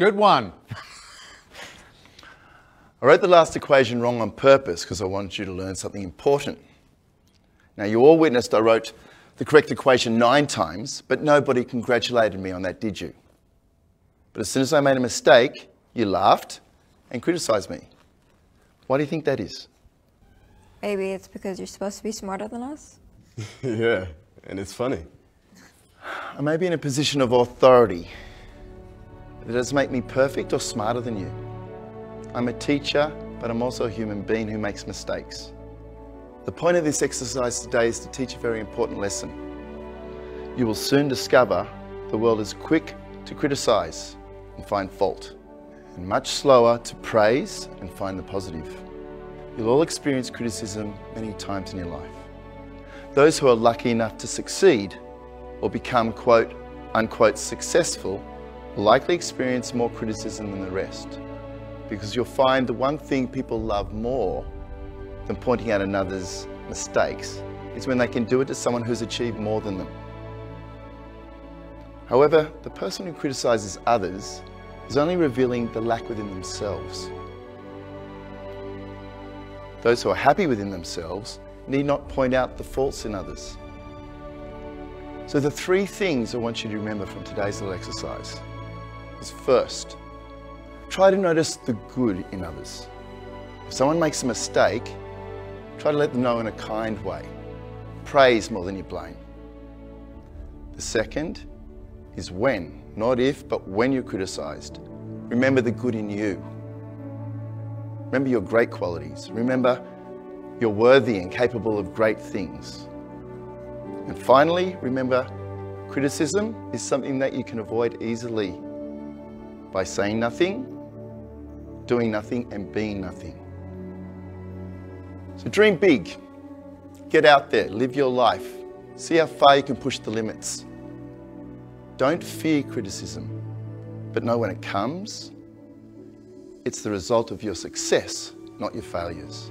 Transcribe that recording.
Good one. I wrote the last equation wrong on purpose because I wanted you to learn something important. Now, you all witnessed I wrote the correct equation nine times, but nobody congratulated me on that, did you? But as soon as I made a mistake, you laughed and criticised me. Why do you think that is? Maybe it's because you're supposed to be smarter than us? yeah, and it's funny. I may be in a position of authority. But doesn't make me perfect or smarter than you. I'm a teacher, but I'm also a human being who makes mistakes. The point of this exercise today is to teach a very important lesson. You will soon discover the world is quick to criticise and find fault, and much slower to praise and find the positive. You'll all experience criticism many times in your life. Those who are lucky enough to succeed or become quote unquote successful will likely experience more criticism than the rest because you'll find the one thing people love more than pointing out another's mistakes is when they can do it to someone who's achieved more than them. However, the person who criticizes others is only revealing the lack within themselves. Those who are happy within themselves need not point out the faults in others. So the three things I want you to remember from today's little exercise is first, try to notice the good in others. If someone makes a mistake, Try to let them know in a kind way. Praise more than you blame. The second is when, not if, but when you're criticised. Remember the good in you. Remember your great qualities. Remember you're worthy and capable of great things. And finally, remember criticism is something that you can avoid easily by saying nothing, doing nothing, and being nothing. So dream big. Get out there, live your life. See how far you can push the limits. Don't fear criticism, but know when it comes, it's the result of your success, not your failures.